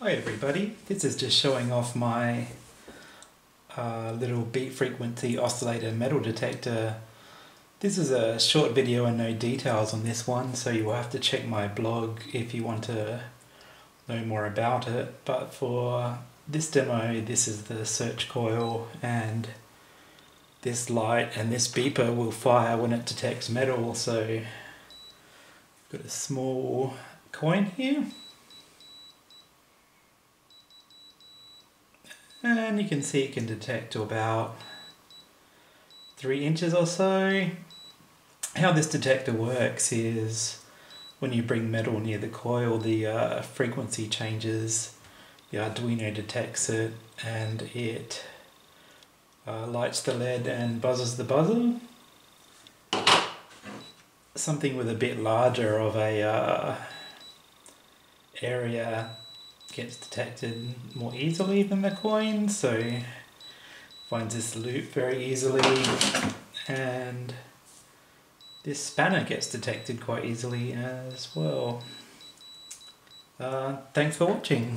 Hi everybody, this is just showing off my uh, little beat frequency oscillator metal detector. This is a short video and no details on this one, so you will have to check my blog if you want to know more about it. But for this demo, this is the search coil and this light and this beeper will fire when it detects metal. So got a small coin here. And you can see it can detect to about three inches or so. How this detector works is when you bring metal near the coil, the uh, frequency changes. The Arduino detects it and it uh, lights the LED and buzzes the buzzer. Something with a bit larger of a uh, area gets detected more easily than the coin, so finds this loop very easily, and this spanner gets detected quite easily as well. Uh, thanks for watching.